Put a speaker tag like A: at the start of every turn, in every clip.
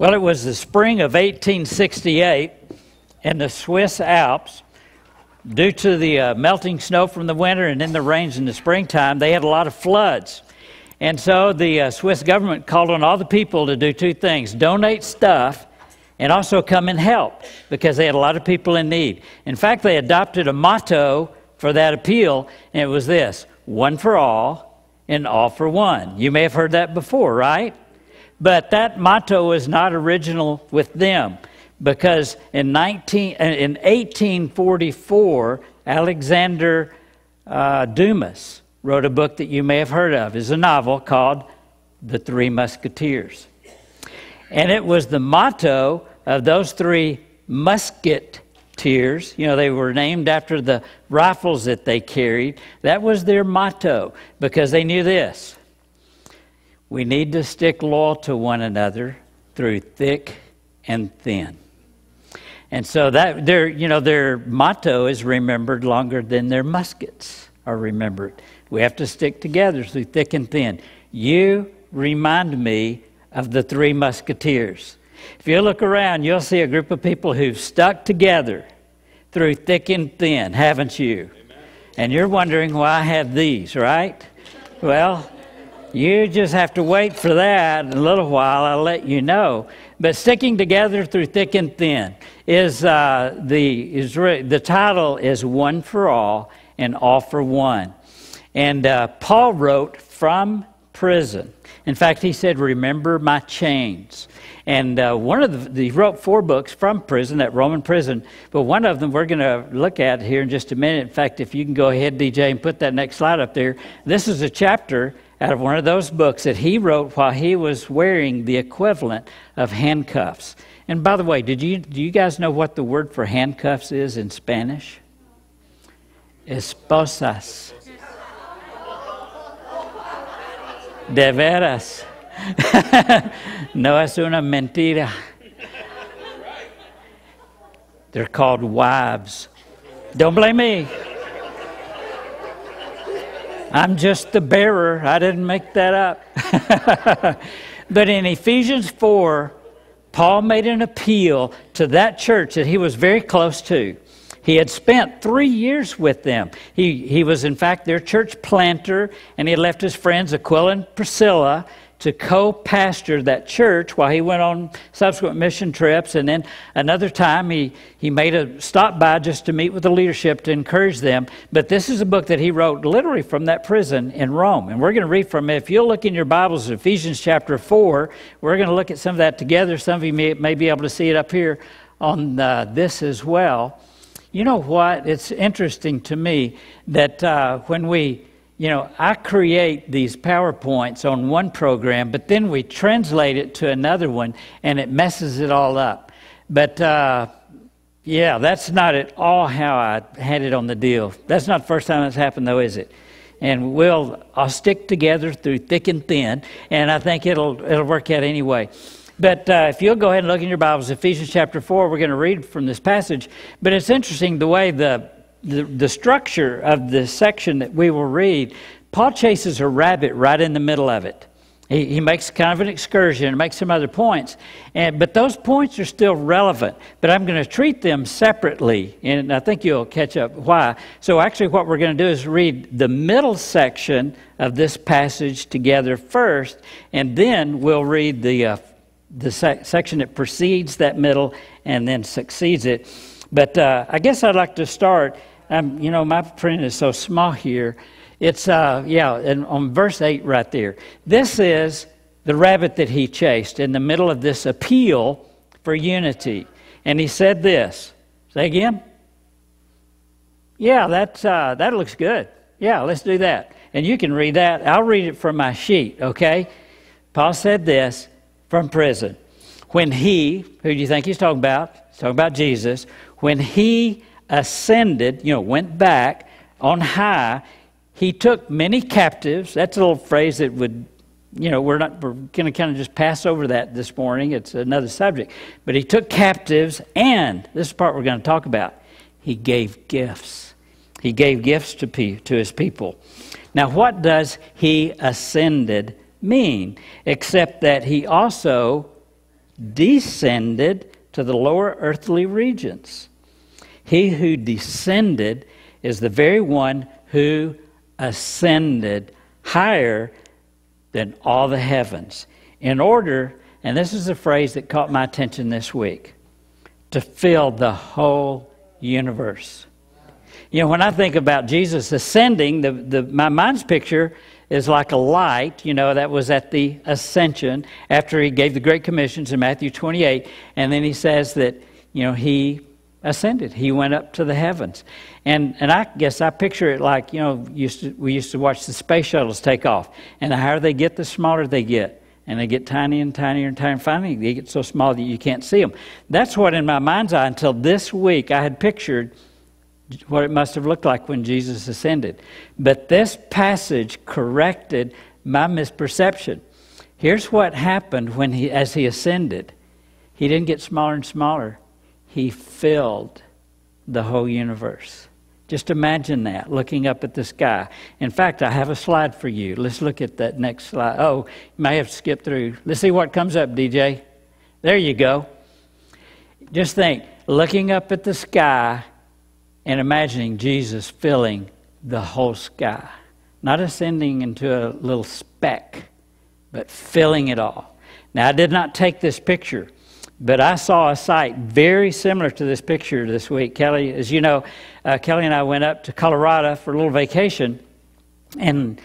A: Well, it was the spring of 1868 in the Swiss Alps. Due to the uh, melting snow from the winter and then the rains in the springtime, they had a lot of floods. And so the uh, Swiss government called on all the people to do two things donate stuff and also come and help because they had a lot of people in need. In fact, they adopted a motto for that appeal, and it was this one for all and all for one. You may have heard that before, right? But that motto is not original with them because in, 19, uh, in 1844, Alexander uh, Dumas wrote a book that you may have heard of. It's a novel called The Three Musketeers. And it was the motto of those three musketeers. You know, they were named after the rifles that they carried. That was their motto because they knew this we need to stick loyal to one another through thick and thin. And so that their you know their motto is remembered longer than their muskets are remembered. We have to stick together through thick and thin. You remind me of the three musketeers. If you look around, you'll see a group of people who've stuck together through thick and thin, haven't you? Amen. And you're wondering why I have these, right? Well, you just have to wait for that in a little while. I'll let you know. But sticking together through thick and thin is uh, the is re- the title is one for all and all for one. And uh, Paul wrote from prison. In fact, he said, "Remember my chains." And uh, one of the, he wrote four books from prison, that Roman prison. But one of them we're going to look at here in just a minute. In fact, if you can go ahead, DJ, and put that next slide up there. This is a chapter out of one of those books that he wrote while he was wearing the equivalent of handcuffs. And by the way, did you, do you guys know what the word for handcuffs is in Spanish? Esposas. De veras. no es una mentira. They're called wives. Don't blame me. I'm just the bearer. I didn't make that up. but in Ephesians 4, Paul made an appeal to that church that he was very close to. He had spent three years with them. He, he was, in fact, their church planter, and he left his friends Aquila and Priscilla to co pastor that church while he went on subsequent mission trips. And then another time he, he made a stop by just to meet with the leadership to encourage them. But this is a book that he wrote literally from that prison in Rome. And we're going to read from it. If you'll look in your Bibles, Ephesians chapter 4, we're going to look at some of that together. Some of you may, may be able to see it up here on uh, this as well. You know what? It's interesting to me that uh, when we you know, I create these PowerPoints on one program, but then we translate it to another one and it messes it all up. But uh, yeah, that's not at all how I had it on the deal. That's not the first time that's happened, though, is it? And we'll I'll stick together through thick and thin, and I think it'll it'll work out anyway. But uh, if you'll go ahead and look in your Bibles, Ephesians chapter four, we're going to read from this passage. But it's interesting the way the the, the structure of the section that we will read, Paul chases a rabbit right in the middle of it. He, he makes kind of an excursion and makes some other points. And, but those points are still relevant. But I'm going to treat them separately. And I think you'll catch up why. So, actually, what we're going to do is read the middle section of this passage together first. And then we'll read the, uh, the sec- section that precedes that middle and then succeeds it. But uh, I guess I'd like to start um, you know, my print is so small here. It's, uh, yeah, and on verse 8 right there. This is the rabbit that he chased in the middle of this appeal for unity. And he said this. Say again? Yeah, that's, uh, that looks good. Yeah, let's do that. And you can read that. I'll read it from my sheet, okay? Paul said this from prison. When he, who do you think he's talking about? He's talking about Jesus. When he ascended, you know, went back on high, he took many captives. That's a little phrase that would, you know, we're not, we're going to kind of just pass over that this morning. It's another subject. But he took captives, and this is part we're going to talk about. He gave gifts. He gave gifts to, pe- to his people. Now, what does he ascended mean? Except that he also descended to the lower earthly regions. He who descended is the very one who ascended higher than all the heavens in order, and this is a phrase that caught my attention this week, to fill the whole universe. You know, when I think about Jesus ascending, the, the, my mind's picture is like a light, you know, that was at the ascension after he gave the Great Commissions in Matthew 28. And then he says that, you know, he ascended. He went up to the heavens. And, and I guess I picture it like, you know, used to, we used to watch the space shuttles take off. And the higher they get, the smaller they get. And they get tiny and tinier and tinier. And finally, they get so small that you can't see them. That's what, in my mind's eye, until this week, I had pictured what it must have looked like when Jesus ascended. But this passage corrected my misperception. Here's what happened when he, as he ascended. He didn't get smaller and smaller. He filled the whole universe. Just imagine that, looking up at the sky. In fact, I have a slide for you. Let's look at that next slide. Oh, you may have to skip through. Let's see what comes up, DJ. There you go. Just think, looking up at the sky and imagining Jesus filling the whole sky, not ascending into a little speck, but filling it all. Now, I did not take this picture, but I saw a sight very similar to this picture this week. Kelly, as you know, uh, Kelly and I went up to Colorado for a little vacation, and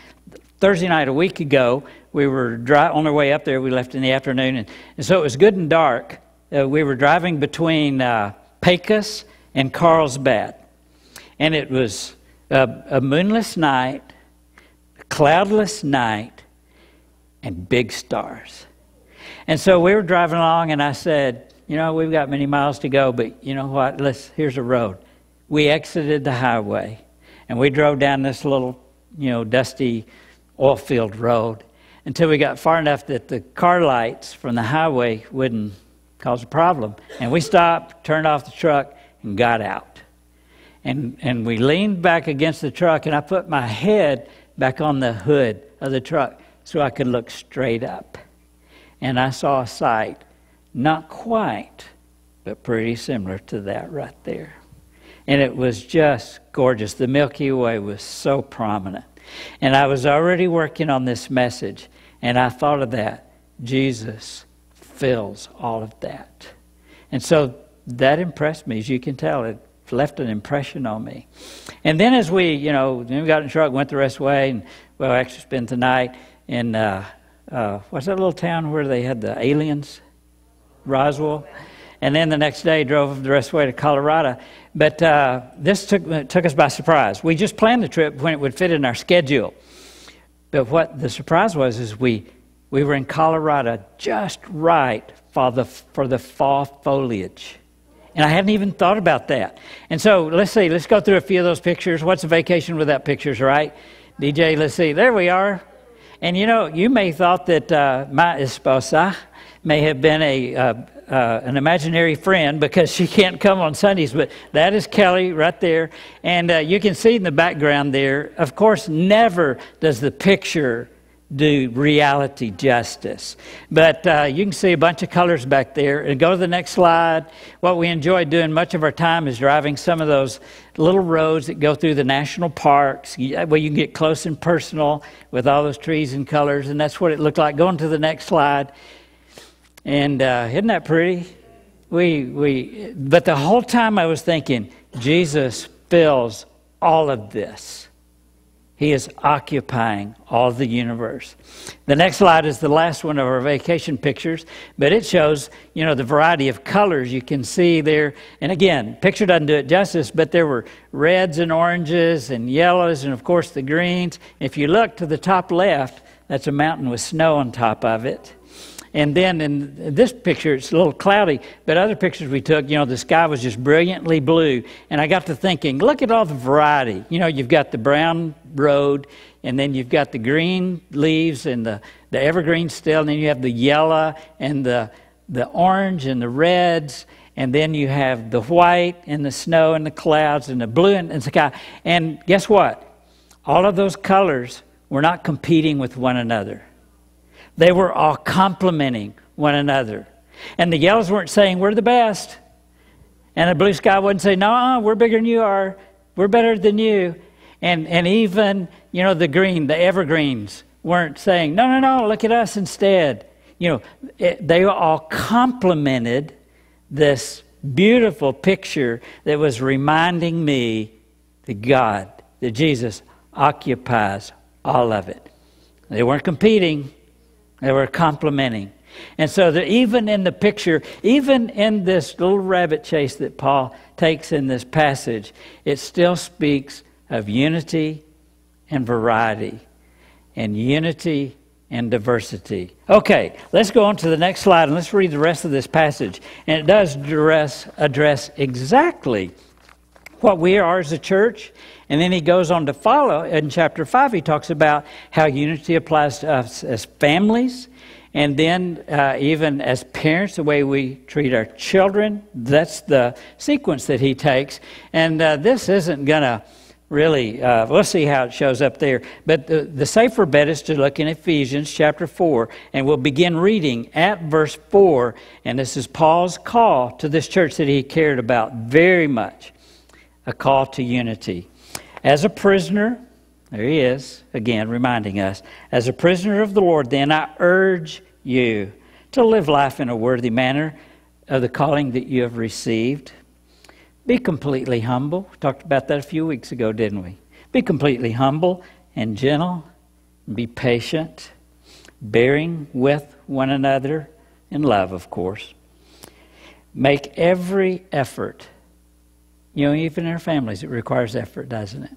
A: Thursday night a week ago, we were dry, on our way up there. We left in the afternoon, and, and so it was good and dark. Uh, we were driving between uh, Pecos and Carlsbad. And it was a, a moonless night, a cloudless night, and big stars. And so we were driving along, and I said, You know, we've got many miles to go, but you know what? Let's, here's a road. We exited the highway, and we drove down this little, you know, dusty oil field road until we got far enough that the car lights from the highway wouldn't cause a problem. And we stopped, turned off the truck, and got out and, and we leaned back against the truck, and I put my head back on the hood of the truck so I could look straight up. And I saw a sight, not quite, but pretty similar to that right there. And it was just gorgeous. The Milky Way was so prominent. And I was already working on this message, and I thought of that. Jesus fills all of that. And so that impressed me, as you can tell. It left an impression on me. And then as we, you know, then we got in the truck, went the rest of the way, and we'll actually spent the night in, uh, uh, what's that little town where they had the aliens? Roswell. And then the next day drove the rest of the way to Colorado. But uh, this took, took us by surprise. We just planned the trip when it would fit in our schedule. But what the surprise was is we, we were in Colorado just right for the, for the fall foliage. And I hadn't even thought about that. And so let's see, let's go through a few of those pictures. What's a vacation without pictures, right? DJ, let's see. There we are. And you know, you may thought that uh, my esposa may have been a uh, uh, an imaginary friend because she can't come on Sundays, but that is Kelly right there. And uh, you can see in the background there, of course, never does the picture do reality justice. But uh, you can see a bunch of colors back there. And go to the next slide. What we enjoy doing much of our time is driving some of those little roads that go through the national parks where you can get close and personal with all those trees and colors. And that's what it looked like. Going to the next slide. And uh, isn't that pretty? We, we, but the whole time I was thinking, Jesus fills all of this. He is occupying all the universe. The next slide is the last one of our vacation pictures, but it shows, you know, the variety of colors you can see there. And again, picture doesn't do it justice, but there were reds and oranges and yellows and of course the greens. If you look to the top left, that's a mountain with snow on top of it. And then in this picture, it's a little cloudy, but other pictures we took, you know, the sky was just brilliantly blue. And I got to thinking, look at all the variety. You know, you've got the brown road, and then you've got the green leaves and the, the evergreen still, and then you have the yellow and the, the orange and the reds, and then you have the white and the snow and the clouds and the blue and the sky. And guess what? All of those colors were not competing with one another. They were all complimenting one another. And the yellows weren't saying, We're the best. And the blue sky wouldn't say, No, uh-uh, we're bigger than you are. We're better than you. And, and even, you know, the green, the evergreens weren't saying, No, no, no, look at us instead. You know, it, they were all complimented this beautiful picture that was reminding me that God, that Jesus occupies all of it. They weren't competing, they were complimenting. And so that even in the picture, even in this little rabbit chase that Paul takes in this passage, it still speaks of unity and variety, and unity and diversity. Okay, let's go on to the next slide and let's read the rest of this passage. And it does address, address exactly what we are as a church. And then he goes on to follow in chapter 5, he talks about how unity applies to us as families. And then, uh, even as parents, the way we treat our children, that's the sequence that he takes. And uh, this isn't going to really, uh, we'll see how it shows up there. But the, the safer bet is to look in Ephesians chapter 4, and we'll begin reading at verse 4. And this is Paul's call to this church that he cared about very much a call to unity. As a prisoner, there he is, again reminding us, as a prisoner of the Lord, then I urge you to live life in a worthy manner of the calling that you have received. Be completely humble. We talked about that a few weeks ago, didn't we? Be completely humble and gentle. Be patient, bearing with one another in love, of course. Make every effort you know, even in our families, it requires effort, doesn't it?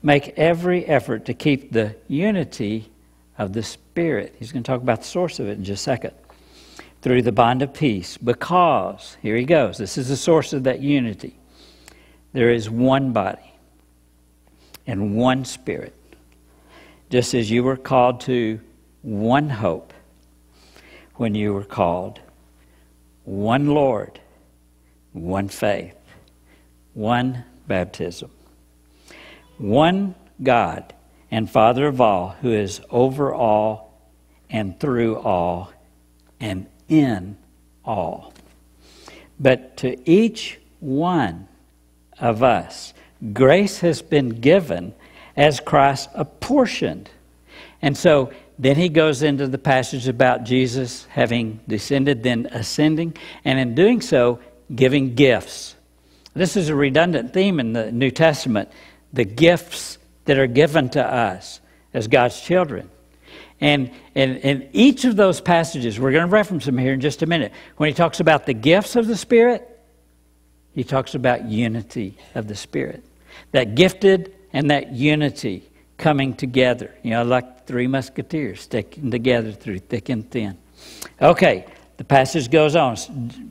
A: Make every effort to keep the unity of the Spirit. He's going to talk about the source of it in just a second. Through the bond of peace. Because, here he goes, this is the source of that unity. There is one body and one Spirit. Just as you were called to one hope when you were called, one Lord, one faith one baptism. One God and Father of all, who is over all and through all and in all. But to each one of us, grace has been given as Christ apportioned. And so then he goes into the passage about Jesus having descended, then ascending, and in doing so, giving gifts. This is a redundant theme in the New Testament the gifts that are given to us as God's children. And in each of those passages, we're going to reference them here in just a minute. When he talks about the gifts of the Spirit, he talks about unity of the Spirit. That gifted and that unity coming together. You know, like three musketeers sticking together through thick and thin. Okay, the passage goes on.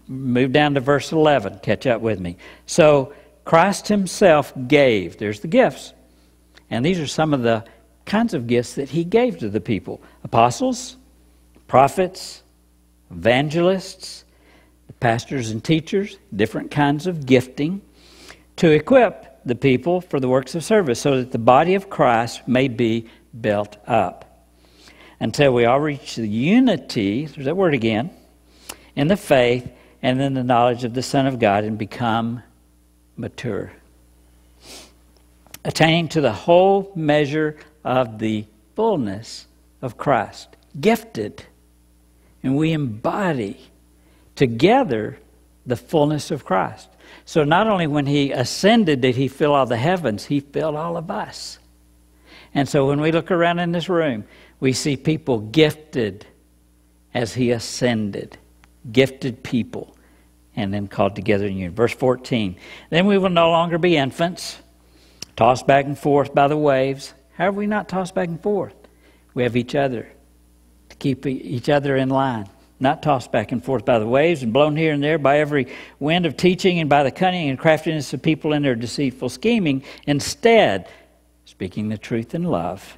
A: Move down to verse 11. Catch up with me. So Christ himself gave. There's the gifts. And these are some of the kinds of gifts that he gave to the people apostles, prophets, evangelists, pastors and teachers, different kinds of gifting to equip the people for the works of service so that the body of Christ may be built up until we all reach the unity, there's that word again, in the faith and in the knowledge of the Son of God and become mature. Attaining to the whole measure of the fullness of Christ. Gifted. And we embody together the fullness of Christ. So not only when he ascended did he fill all the heavens, he filled all of us. And so when we look around in this room, we see people gifted as he ascended gifted people, and then called together in unity. Verse 14 Then we will no longer be infants, tossed back and forth by the waves. How are we not tossed back and forth? We have each other to keep each other in line, not tossed back and forth by the waves and blown here and there by every wind of teaching and by the cunning and craftiness of people in their deceitful scheming. Instead, speaking the truth in love,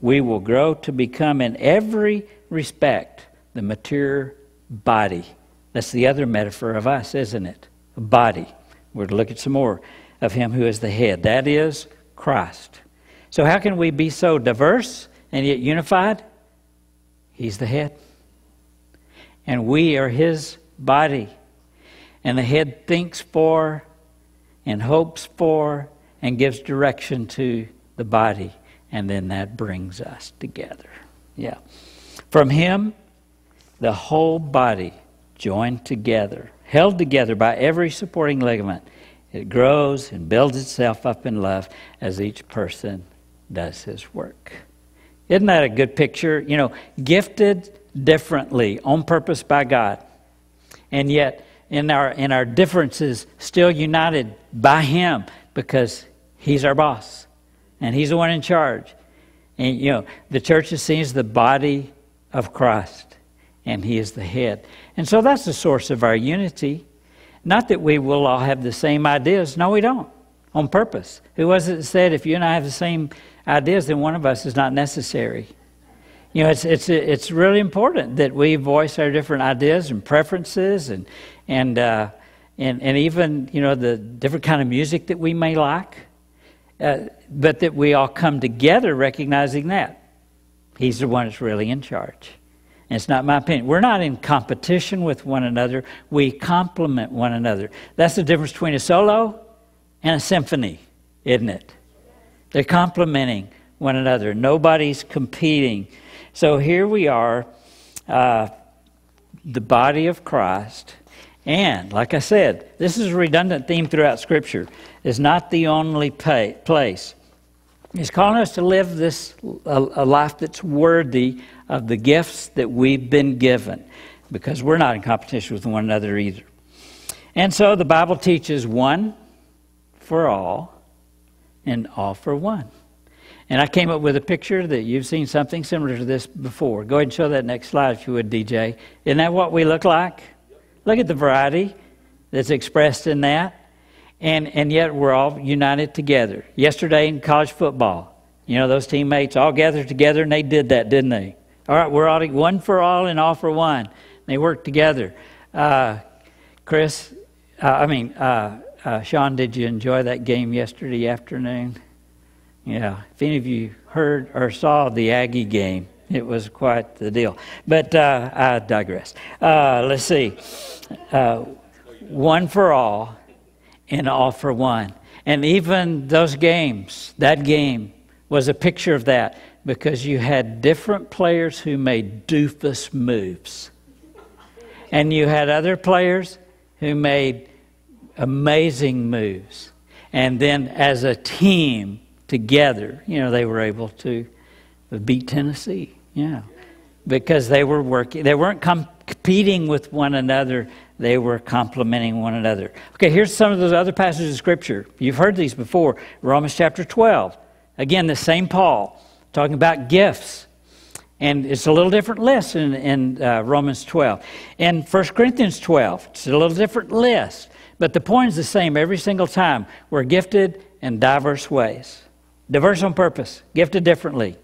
A: we will grow to become in every respect the mature body. That's the other metaphor of us, isn't it? A body. We're to look at some more of Him who is the head. That is Christ. So, how can we be so diverse and yet unified? He's the head. And we are His body. And the head thinks for and hopes for and gives direction to the body. And then that brings us together. Yeah. From Him, the whole body joined together, held together by every supporting ligament. It grows and builds itself up in love as each person does his work. Isn't that a good picture? You know, gifted differently on purpose by God. And yet, in our, in our differences, still united by Him because He's our boss and He's the one in charge. And, you know, the church is seen as the body of Christ and He is the head. And so that's the source of our unity. Not that we will all have the same ideas. No, we don't. On purpose. Who was it that said, if you and I have the same ideas, then one of us is not necessary? You know, it's, it's, it's really important that we voice our different ideas and preferences and, and, uh, and, and even, you know, the different kind of music that we may like. Uh, but that we all come together recognizing that. He's the one that's really in charge. And it's not my opinion. We're not in competition with one another. We complement one another. That's the difference between a solo and a symphony, isn't it? They're complementing one another. Nobody's competing. So here we are, uh, the body of Christ. And, like I said, this is a redundant theme throughout Scripture. It's not the only pay, place. He's calling us to live this a, a life that's worthy of the gifts that we've been given, because we're not in competition with one another either. And so the Bible teaches one for all and all for one. And I came up with a picture that you've seen something similar to this before. Go ahead and show that next slide if you would, DJ. Isn't that what we look like? Look at the variety that's expressed in that. And, and yet we're all united together. Yesterday in college football, you know, those teammates all gathered together and they did that, didn't they? All right, we're all one for all and all for one. They work together. Uh, Chris, uh, I mean, uh, uh Sean, did you enjoy that game yesterday afternoon? Yeah, if any of you heard or saw the Aggie game, it was quite the deal. But uh, I digress. Uh, let's see. One for all and all for one. And even those games, that game was a picture of that because you had different players who made doofus moves. And you had other players who made amazing moves. And then as a team, together, you know, they were able to beat Tennessee. Yeah. Because they were working, they weren't competing with one another, they were complementing one another. Okay, here's some of those other passages of Scripture. You've heard these before. Romans chapter 12. Again, the same Paul talking about gifts. And it's a little different list in, in uh, Romans 12. In 1 Corinthians 12, it's a little different list. But the point is the same every single time. We're gifted in diverse ways diverse on purpose, gifted differently,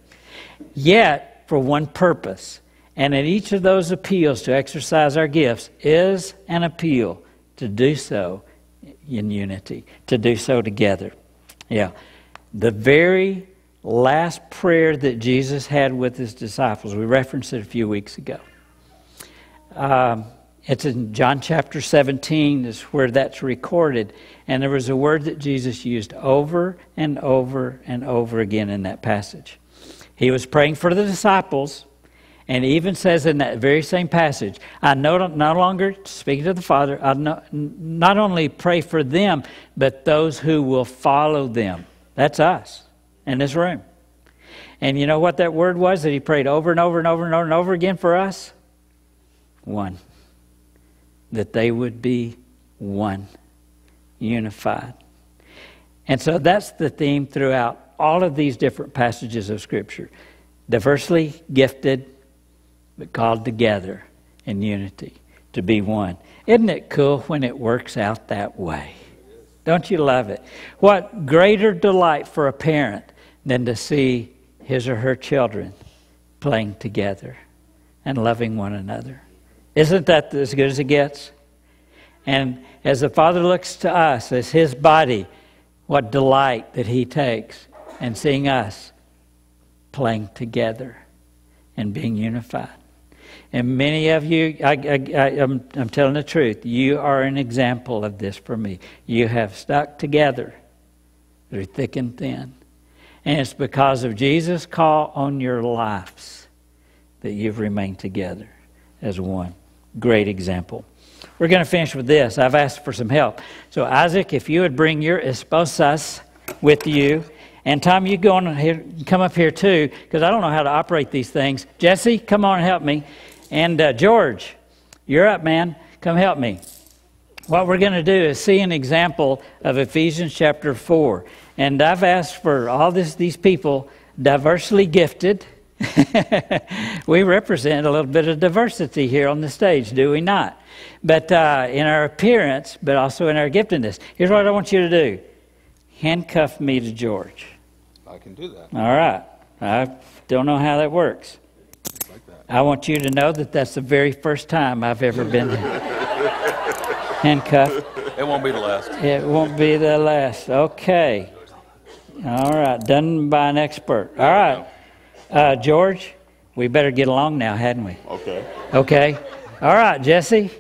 A: yet for one purpose. And in each of those appeals to exercise our gifts is an appeal to do so in unity, to do so together. Yeah. The very last prayer that Jesus had with his disciples, we referenced it a few weeks ago. Um, it's in John chapter 17, is where that's recorded. And there was a word that Jesus used over and over and over again in that passage. He was praying for the disciples, and even says in that very same passage, I no, no longer, speaking to the Father, I no, not only pray for them, but those who will follow them. That's us in this room. And you know what that word was that he prayed over and over and over and over and over again for us? One that they would be one, unified. And so that's the theme throughout all of these different passages of Scripture diversely gifted, but called together in unity to be one. Isn't it cool when it works out that way? Don't you love it? What greater delight for a parent than to see his or her children playing together and loving one another? Isn't that as good as it gets? And as the Father looks to us as His body, what delight that He takes in seeing us playing together and being unified. And many of you, I, am I'm telling the truth, you are an example of this for me. You have stuck together through thick and thin. And it's because of Jesus' call on your lives that you've remained together as one. Great example. We're going to finish with this. I've asked for some help. So, Isaac, if you would bring your esposas with you. And Tom, you go on here, come up here too, because I don't know how to operate these things. Jesse, come on and help me. And uh, George, you're up, man. Come help me. What we're going to do is see an example of Ephesians chapter 4. And I've asked for all this, these people, diversely gifted. we represent a little bit of diversity here on the stage, do we not? But uh, in our appearance, but also in our giftedness. Here's what I want you to do handcuff me to George.
B: I can do that.
A: All right. I don't know how that works. Like that. I want you to know that that's the very first time I've ever been handcuffed.
B: It won't be the last.
A: It won't be the last. Okay. All right. Done by an expert. All right. Uh, George, we better get along now, hadn't we?
B: Okay.
A: Okay. All right, Jesse.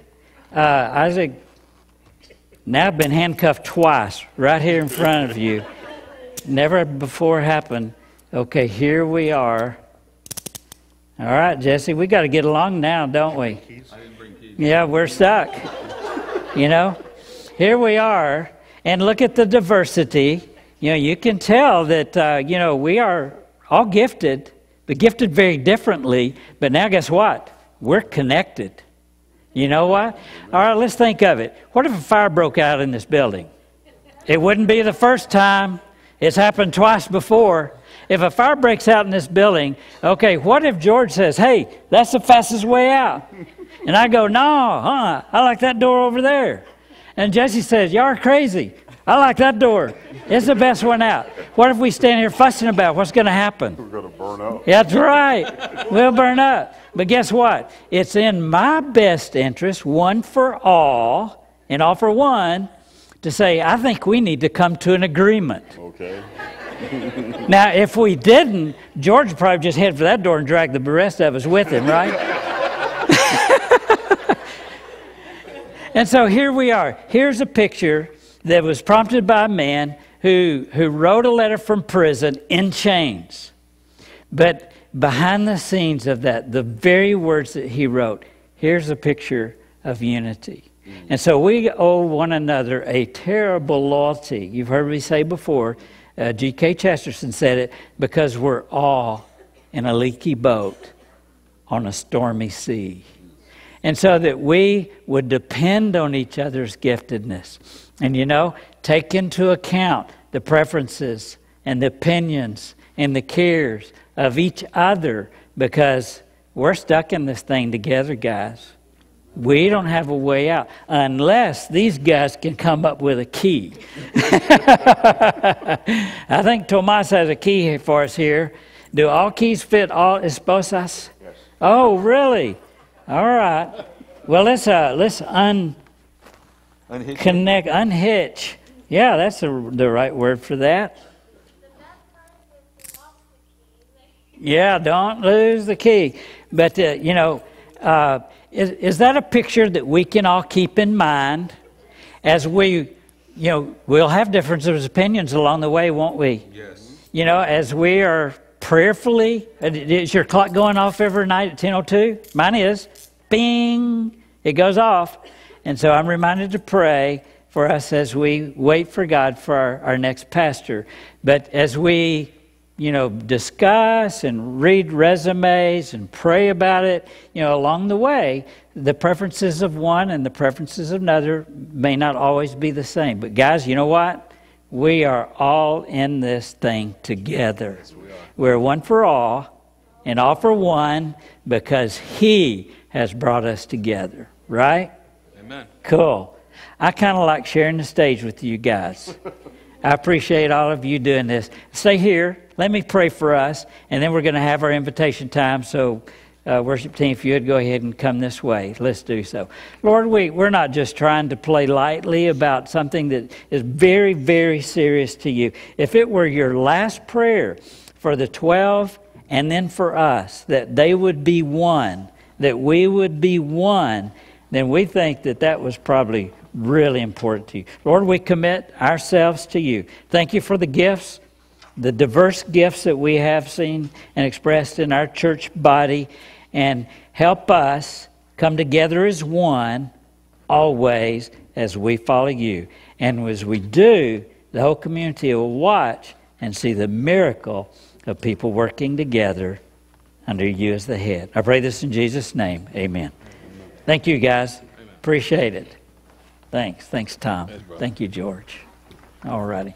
A: Uh, Isaac, now I've been handcuffed twice right here in front of you. Never before happened. Okay, here we are. All right, Jesse, we got to get along now, don't we? Yeah, we're stuck. You know, here we are, and look at the diversity. You know, you can tell that, uh, you know, we are all gifted, but gifted very differently. But now, guess what? We're connected. You know what? All right, let's think of it. What if a fire broke out in this building? It wouldn't be the first time. It's happened twice before. If a fire breaks out in this building, okay, what if George says, hey, that's the fastest way out? And I go, no, huh? I like that door over there. And Jesse says, you are crazy. I like that door. It's the best one out. What if we stand here fussing about what's going to happen?
B: We're going to burn up.
A: That's right. We'll burn up. But guess what? It's in my best interest, one for all and all for one, to say, I think we need to come to an agreement.
B: Okay.
A: now, if we didn't, George would probably just head for that door and drag the rest of us with him, right? and so here we are. Here's a picture that was prompted by a man who, who wrote a letter from prison in chains. But behind the scenes of that, the very words that he wrote, here's a picture of unity. And so we owe one another a terrible loyalty. You've heard me say before, uh, G.K. Chesterton said it, because we're all in a leaky boat on a stormy sea. And so that we would depend on each other's giftedness. And you know, take into account the preferences and the opinions and the cares of each other because we're stuck in this thing together, guys. We don't have a way out unless these guys can come up with a key. I think Tomas has a key for us here. Do all keys fit all esposas? Yes. Oh, really? All right. Well, let's uh, let's un unhitch. connect, unhitch. Yeah, that's the, the right word for that. Yeah, don't lose the key. But, uh, you know, uh, is, is that a picture that we can all keep in mind as we, you know, we'll have differences of opinions along the way, won't we?
B: Yes.
A: You know, as we are prayerfully, uh, is your clock going off every night at 10.02? Mine is. Bing! It goes off. And so I'm reminded to pray for us as we wait for God for our, our next pastor. But as we you know, discuss and read resumes and pray about it, you know, along the way, the preferences of one and the preferences of another may not always be the same. But guys, you know what? We are all in this thing together. Yes, we are. We're one for all and all for one because He has brought us together, right?
B: Amen.
A: Cool. I kind of like sharing the stage with you guys. I appreciate all of you doing this. Stay here. Let me pray for us, and then we're going to have our invitation time. So, uh, worship team, if you would go ahead and come this way, let's do so. Lord, we, we're not just trying to play lightly about something that is very, very serious to you. If it were your last prayer for the 12 and then for us, that they would be one, that we would be one, then we think that that was probably really important to you. Lord, we commit ourselves to you. Thank you for the gifts, the diverse gifts that we have seen and expressed in our church body, and help us come together as one always as we follow you. And as we do, the whole community will watch and see the miracle of people working together under you as the head. I pray this in Jesus' name. Amen. Thank you, guys. Appreciate it. Thanks. Thanks, Tom. Thank you, George. All righty.